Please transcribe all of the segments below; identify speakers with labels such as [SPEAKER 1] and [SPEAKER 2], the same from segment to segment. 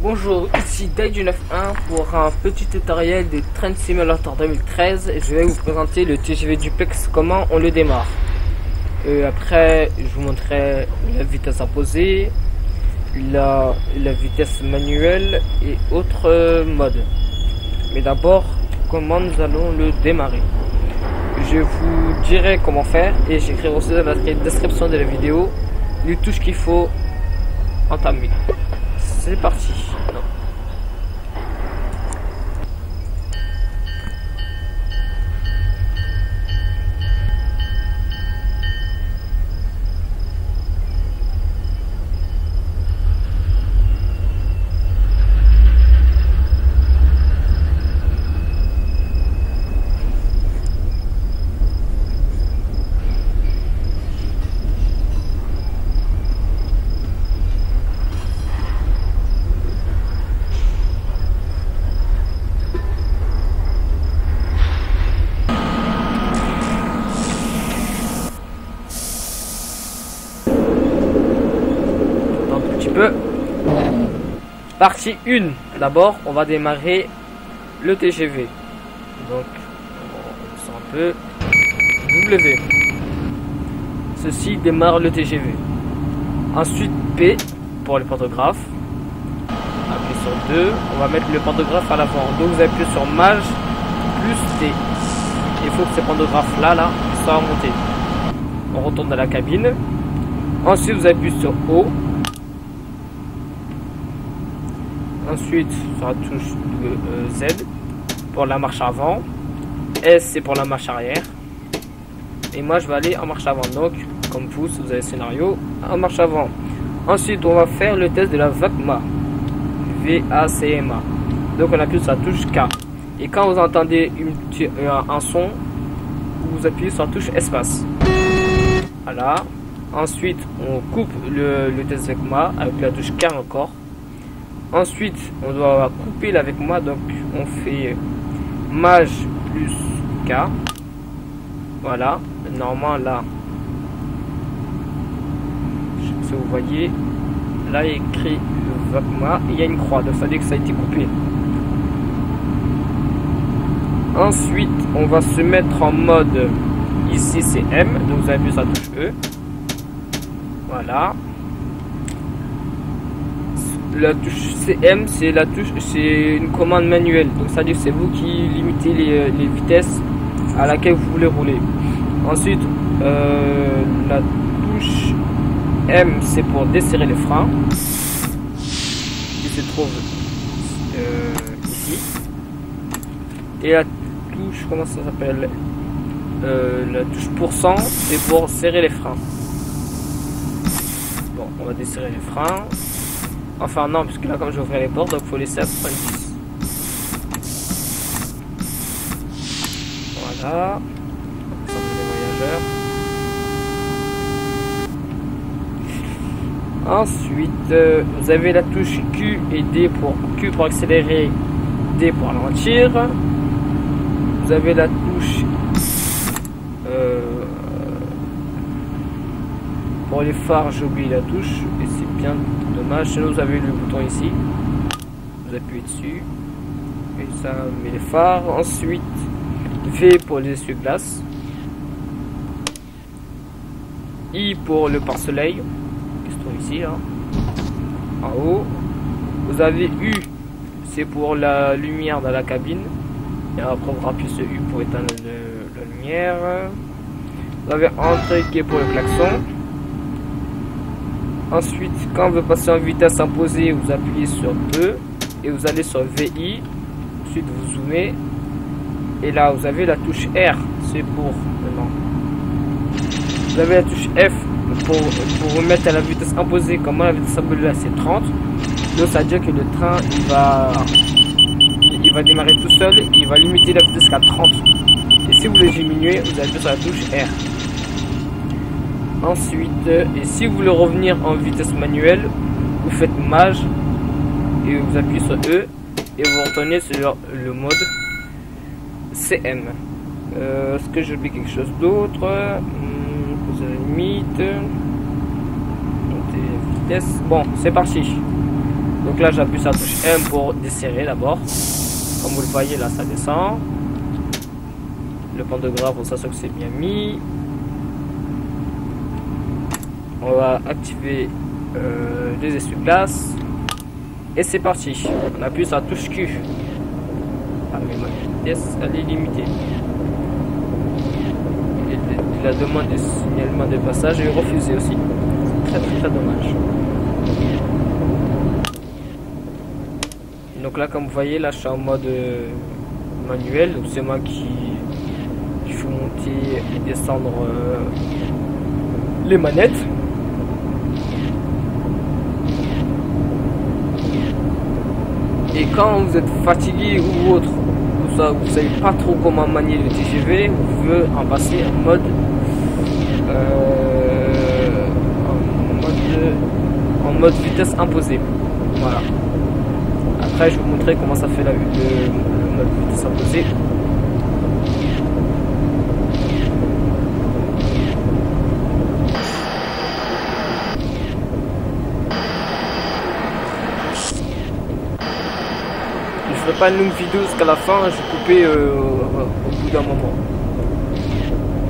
[SPEAKER 1] Bonjour, ici Day 91 pour un petit tutoriel de Train Simulator 2013. Je vais vous présenter le TGV Duplex, comment on le démarre. Euh, après, je vous montrerai la vitesse imposée, la, la vitesse manuelle et autres modes. Mais d'abord, comment nous allons le démarrer. Je vous dirai comment faire et j'écrirai aussi dans la description de la vidéo les touches qu'il faut entamer. C'est parti petit Partie 1. D'abord, on va démarrer le TGV. Donc, on sent un peu. W. Ceci démarre le TGV. Ensuite, P pour le pantographe. Appuyez sur 2. On va mettre le pantographe à l'avant. Donc, vous appuyez sur Maj plus T. Il faut que ces pantographes là, là, soient montés. On retourne dans la cabine. Ensuite, vous appuyez sur O. Ensuite, sur la touche de, euh, Z pour la marche avant. S, c'est pour la marche arrière. Et moi, je vais aller en marche avant. Donc, comme vous, si vous avez le scénario, en marche avant. Ensuite, on va faire le test de la VACMA. V-A-C-M-A. Donc, on appuie sur la touche K. Et quand vous entendez euh, un son, vous appuyez sur la touche espace. Voilà. Ensuite, on coupe le, le test VACMA avec la touche K encore. Ensuite, on doit couper là avec moi, donc on fait maj plus K. Voilà, normalement là, je sais pas si vous voyez, là il y a écrit Vacma il y a une croix, donc ça veut dire que ça a été coupé. Ensuite, on va se mettre en mode, ici c'est M, donc vous avez vu ça touche E. Voilà, la touche CM, c'est la touche, c'est une commande manuelle. Donc ça dire c'est vous qui limitez les, les vitesses à laquelle vous voulez rouler. Ensuite, euh, la touche M, c'est pour desserrer les freins, qui se trouve euh, ici. Et la touche, comment ça s'appelle Euh, La touche pourcent, c'est pour serrer les freins. Bon, on va desserrer les freins. Enfin non, puisque là comme ouvrir les portes, donc faut laisser à 70. Voilà. Ça, c'est les voyageurs. Ensuite, euh, vous avez la touche Q et D pour Q pour accélérer, D pour ralentir. Vous avez la touche euh, les phares, j'ai oublié la touche et c'est bien dommage. Sinon, vous avez le bouton ici. Vous appuyez dessus et ça met les phares. Ensuite, V pour les essuie-glaces. I pour le pare-soleil qui se trouve ici. hein? En haut, vous avez U, c'est pour la lumière dans la cabine. Et après, on appuie sur U pour éteindre la lumière. Vous avez entrée qui est pour le klaxon. Ensuite, quand vous passez en vitesse imposée, vous appuyez sur 2 et vous allez sur VI. Ensuite, vous zoomez. Et là, vous avez la touche R, c'est pour maintenant. Vous avez la touche F pour, pour vous mettre à la vitesse imposée. Comme la vitesse imposée c'est 30. Donc, ça veut dire que le train, il va, il va démarrer tout seul. Il va limiter la vitesse à 30. Et si vous voulez diminuer, vous appuyez sur la touche R. Ensuite, et si vous voulez revenir en vitesse manuelle, vous faites maj et vous appuyez sur E et vous retournez sur le mode CM. Euh, Est-ce que j'ai oublié quelque chose d'autre? Hum, Poser la limite. Bon, c'est parti. Donc là, j'appuie sur la touche M pour desserrer d'abord. Comme vous le voyez, là, ça descend. Le pantographe, on s'assure que c'est bien mis. On va activer euh, les essuie-glaces. Et c'est parti. On appuie sur la touche Q. Ah, mais ma vitesse, elle est limitée. la demande de signalement de passage est refusée aussi. C'est très très dommage. Donc là, comme vous voyez, là, je suis en mode euh, manuel. C'est moi qui, qui faut monter et descendre euh, les manettes. Et quand vous êtes fatigué ou autre, vous savez pas trop comment manier le TGV, vous pouvez en passer en mode, euh, en mode, en mode vitesse imposée. Voilà. Après, je vais vous montrer comment ça fait la, le mode vitesse imposée. Ferai pas une longue vidéo jusqu'à la fin, je vais couper euh, au bout d'un moment.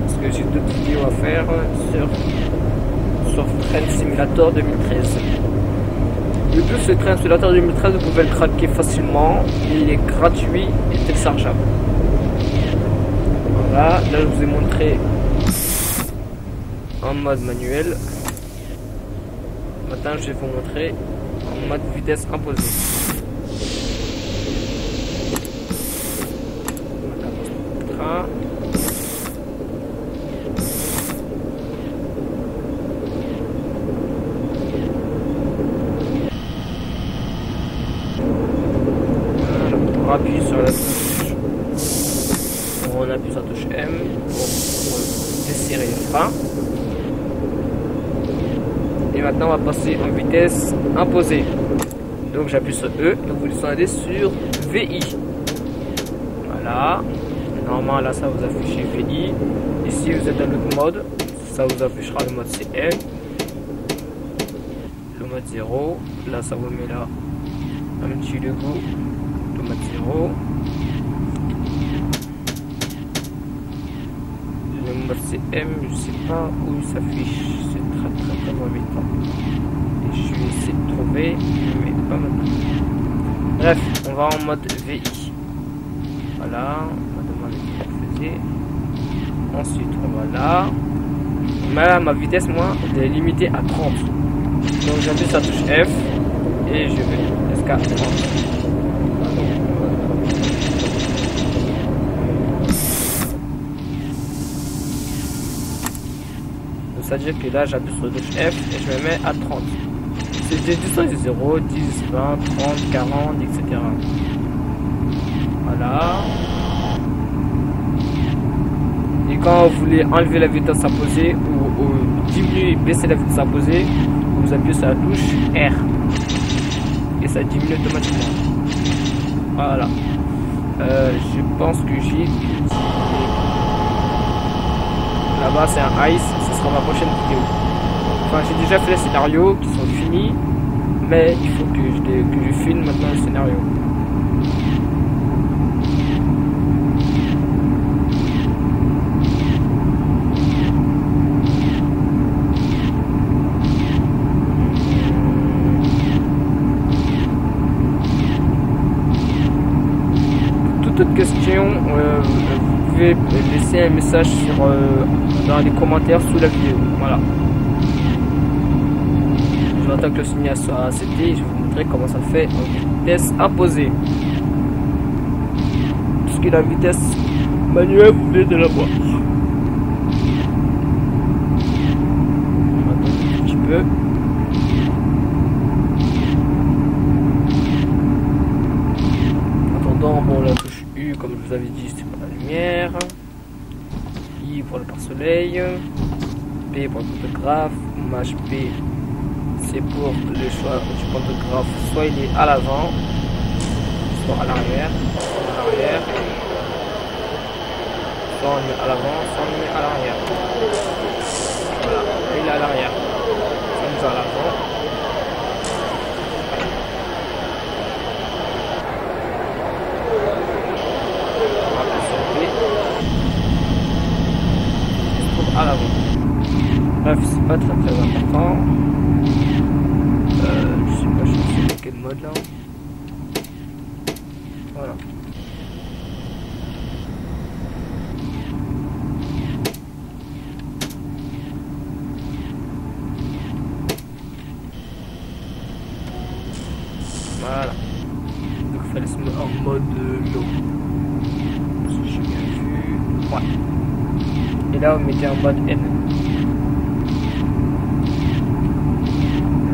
[SPEAKER 1] Parce que j'ai d'autres vidéos à faire sur, sur Train Simulator 2013. Le plus, ce Train Simulator 2013, vous pouvez le craquer facilement. Il est gratuit et téléchargeable. Voilà, là je vous ai montré en mode manuel. Maintenant, je vais vous montrer en mode vitesse imposée. On appuie sur la touche. On appuie sur la touche M pour, desserrer le frein. Et maintenant, on va passer en vitesse imposée. Donc, j'appuie sur E et vous descendez sur VI. Voilà. Normalement, là, ça vous affiche VI. Ici, vous êtes dans l'autre mode. Ça vous affichera le mode CM. Le mode 0. Là, ça vous met là un petit logo mode 0. Le mode CM, je sais pas où il s'affiche. C'est très très très mauvais temps. Et je vais essayer de trouver, mais pas maintenant. Bref, on va en mode VI. Voilà, on va demander ce faisait. Ensuite, on va là. Mais ma vitesse, moi, elle est limitée à 30. Donc j'appuie sur la touche F et je vais jusqu'à 30. c'est-à-dire que là j'appuie sur le touche F et je me mets à 30. C'est des distances de 0, 10, 20, 30, 40, etc. Et quand vous voulez enlever la vitesse à poser ou, ou diminuer, baisser la vitesse poser, vous appuyez sur la touche R. Et ça diminue automatiquement. Voilà. Euh, je pense que j'ai là-bas c'est un ice dans ma prochaine vidéo. Enfin, j'ai déjà fait les scénarios qui sont finis, mais il faut que je, que je filme maintenant le scénario. Toute question, euh, vous pouvez laisser un message sur euh, dans les commentaires sous la vidéo. Voilà. Je que le signal soit accepté je vais vous montrer comment ça fait en vitesse imposée. Puisque la vitesse manuelle, vous venez de la voir. On va attendre un petit peu. En attendant, bon, la touche U, comme je vous avais dit, c'est pas la lumière pour le pare-soleil, P pour le photographe, image P c'est pour le choix du photographe, soit il est à l'avant, soit à l'arrière, soit à l'arrière, soit on est à l'avant, soit on est à l'arrière. Voilà, il est à l'arrière, Ah, bah à l'avant. Bref, c'est pas très très important. Euh, je sais pas, je sais pas quel mode là. Là on mettait en mode N.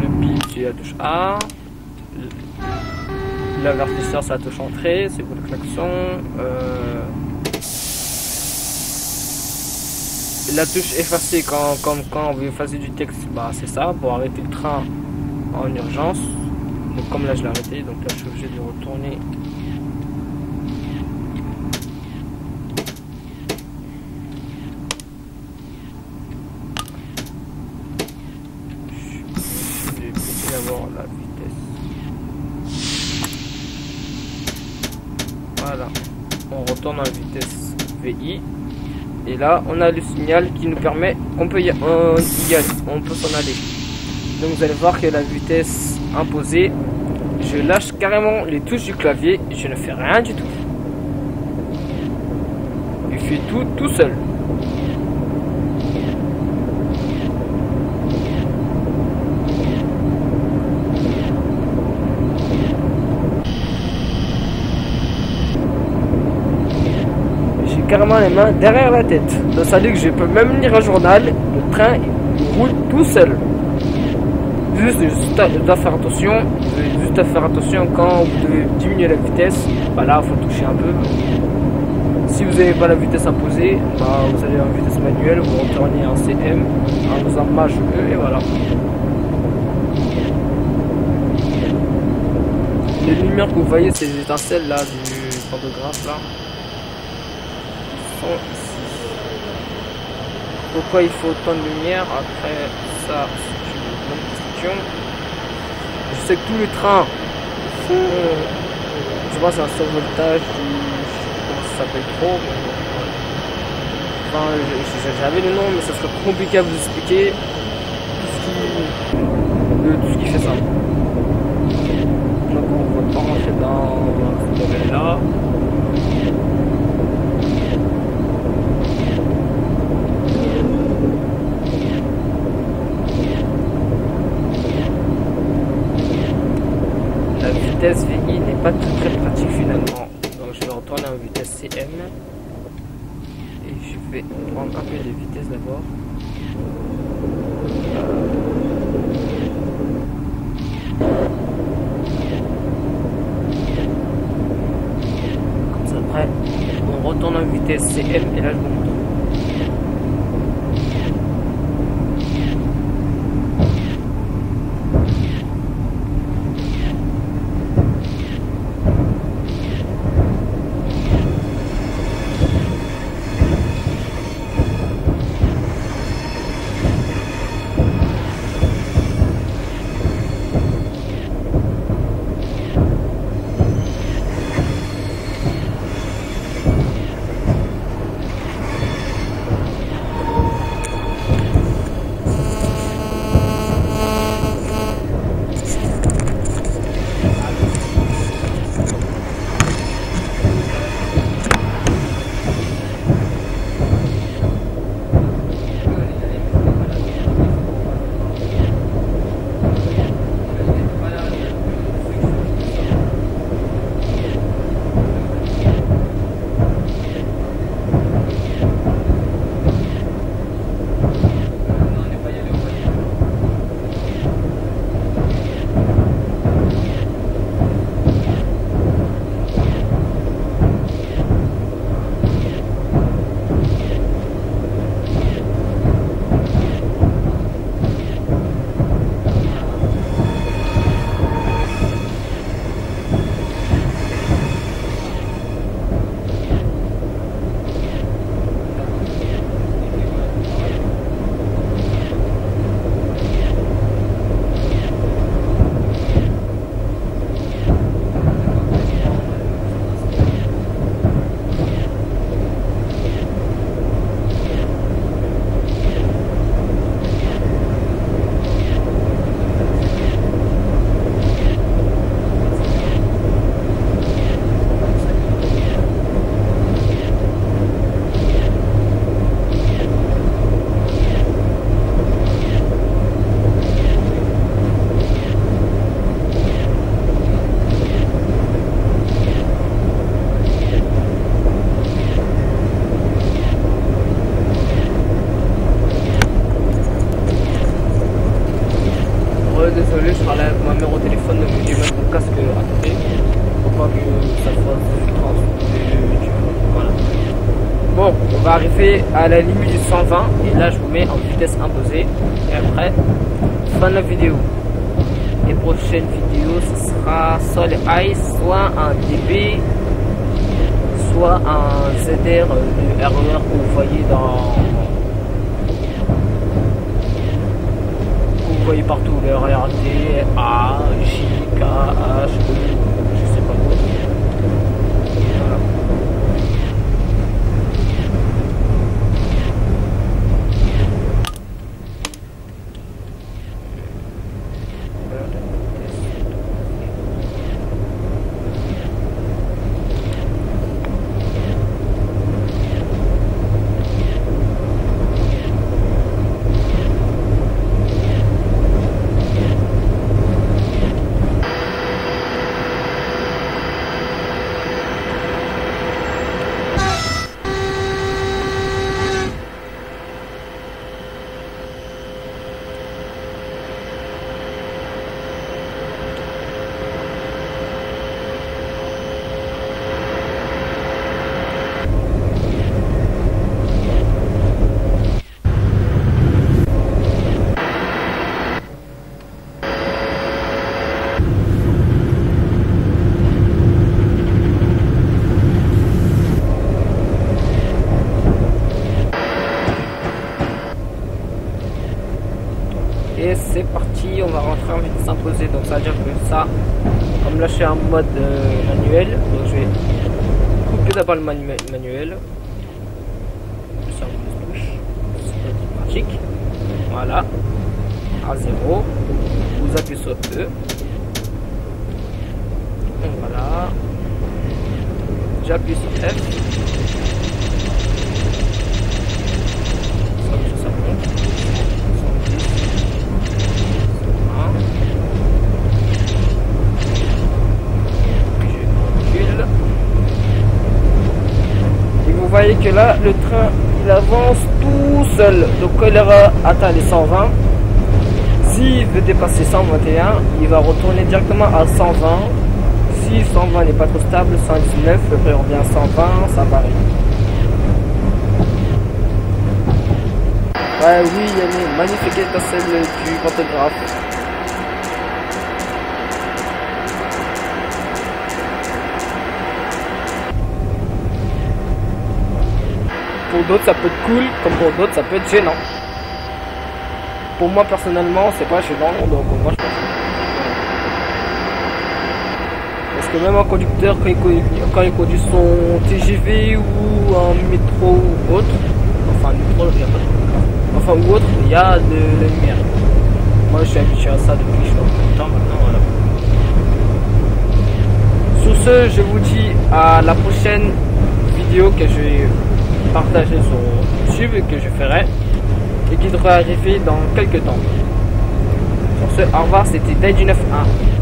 [SPEAKER 1] Le bip c'est la touche A. L'avertisseur c'est la touche entrée, c'est pour le klaxon. Euh... La touche effacer quand, comme quand on veut effacer du texte, bah c'est ça, pour arrêter le train en urgence. Donc comme là je l'ai arrêté, donc là je suis obligé de retourner. Je vais baisser d'abord la vitesse. Voilà. On retourne en vitesse VI. Et là, on a le signal qui nous permet, on peut y, on, y aller, on peut s'en aller. Donc vous allez voir que la vitesse imposée, je lâche carrément les touches du clavier, je ne fais rien du tout. Il fait tout tout seul. J'ai carrément les mains derrière la tête. Veut dire que je peux même lire un journal, le train roule tout seul juste, juste faire attention, juste à faire attention quand vous devez diminuer la vitesse, bah là faut toucher un peu. Si vous n'avez pas la vitesse imposée, bah vous allez en vitesse manuelle, vous retournez en CM, en faisant maj E et voilà. Les lumières que vous voyez, c'est les étincelles là du photographe là. Ici. Pourquoi il faut autant de lumière Après ça, c'est une bonne question. Je sais que tous les trains font, je vois, c'est un survoltage du, je sais pas comment ça s'appelle trop. Enfin, j'avais le nom, mais ça serait compliqué à vous expliquer tout ce qui, qui fait ça. Donc on va dans, ce modèle là. La vitesse VI n'est pas très, pratique finalement. Donc je vais retourner en vitesse CM. Et je vais prendre un peu de vitesse d'abord. Comme ça après, on retourne en vitesse CM et là je vous montre. désolé, je parlais avec ma mère au téléphone, donc j'ai même mon casque à côté pour pas que ça fasse Voilà. Bon, on va arriver à la limite du 120 et là je vous mets en vitesse imposée et après, fin de la vidéo. Les prochaines vidéos, ce sera soit les ICE, soit un DB, soit un ZR, euh, le RER que vous voyez dans voyez partout le RRD, A, J, K, H, E, je sais pas quoi. Voilà. Et c'est on va rentrer en vitesse imposée. Donc ça veut dire que ça, comme là je suis en mode euh, manuel, donc je vais couper d'abord le manu manuel. Ça on touche, c'est pratique. Voilà, à 0. Vous appuyez sur E. Voilà. J'appuie sur F. Ça, ça monte. 110. Je recule. Et vous voyez que là, le train, il avance tout seul. Donc quand il aura atteint les 120, s'il veut dépasser 121, il va retourner directement à 120. Si 120 n'est pas trop stable, 119, le train revient à 120, ça varie. Oui, il y a une magnifique étincelle du pantographe. Pour d'autres, ça peut être cool, comme pour d'autres, ça peut être gênant. Pour moi, personnellement, c'est pas gênant, donc moi je pense. Parce que même un conducteur, quand il, conduit, son TGV ou un métro ou autre, enfin, métro, enfin, ou autre, il y a de la lumière. Moi, je suis habitué à ça depuis je temps maintenant, voilà. Sur ce, je vous dis à la prochaine vidéo que je vais partager sur YouTube que je ferai et qui devrait arriver dans quelques temps. Sur ce, au revoir, c'était Day 91.